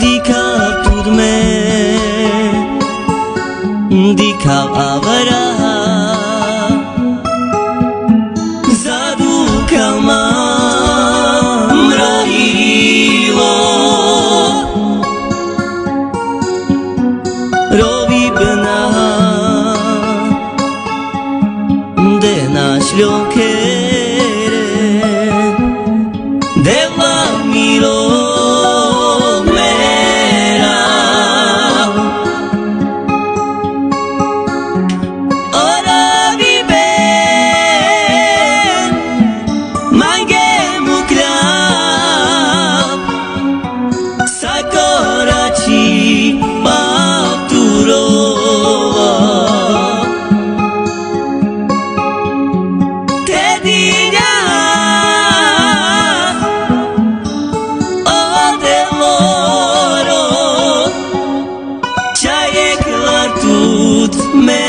दिखा दिखापुर में। दिखावा रहा जादू कमा me.